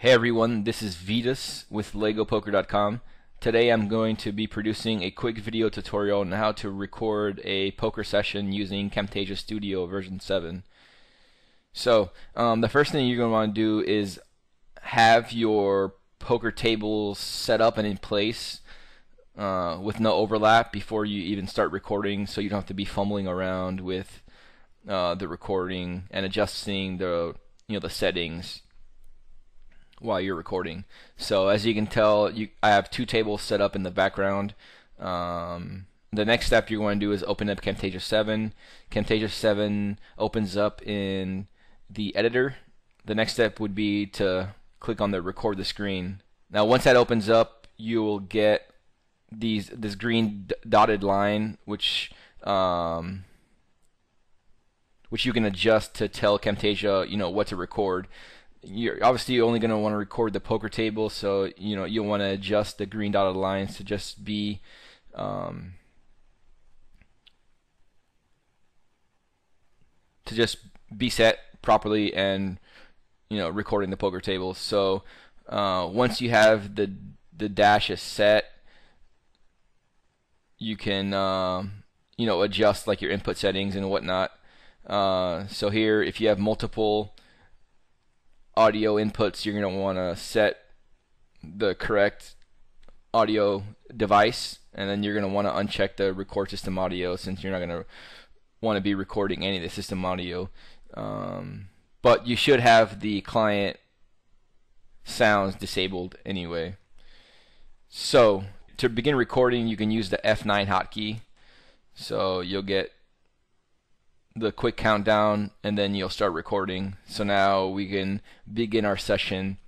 Hey everyone, this is Vitas with LeggoPoker.com. Today I'm going to be producing a quick video tutorial on how to record a poker session using Camtasia Studio version 7. So, um, the first thing you're going to want to do is have your poker tables set up and in place uh, with no overlap before you even start recording so you don't have to be fumbling around with uh, the recording and adjusting the you know the settings while you're recording. So as you can tell, you, I have two tables set up in the background. Um, the next step you're going to do is open up Camtasia 7. Camtasia 7 opens up in the editor. The next step would be to click on the record the screen. Now once that opens up, you will get these this green dotted line which um, which you can adjust to tell Camtasia, you know, what to record you're obviously only going to want to record the poker table, so you know you'll want to adjust the green dotted lines to just be um, to just be set properly and you know recording the poker table. So uh, once you have the the dashes set, you can uh, you know adjust like your input settings and whatnot. Uh, so here, if you have multiple audio inputs, you're going to want to set the correct audio device, and then you're going to want to uncheck the record system audio since you're not going to want to be recording any of the system audio. Um, but you should have the client sounds disabled anyway. So to begin recording, you can use the F9 hotkey. So you'll get the quick countdown and then you'll start recording. So now we can begin our session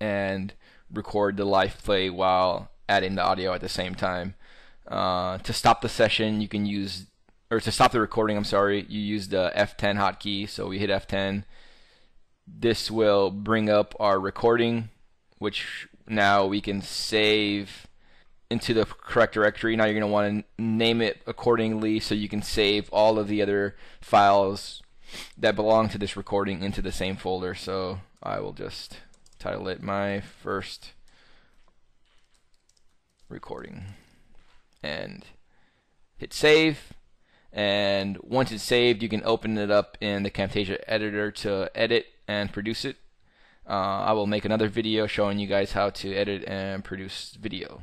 and record the live play while adding the audio at the same time. Uh, to stop the session, you can use, or to stop the recording, I'm sorry, you use the F10 hotkey. So we hit F10. This will bring up our recording, which now we can save into the correct directory. Now you're going to want to name it accordingly so you can save all of the other files that belong to this recording into the same folder. So I will just title it my first recording and hit save. And once it's saved, you can open it up in the Camtasia editor to edit and produce it. Uh, I will make another video showing you guys how to edit and produce video.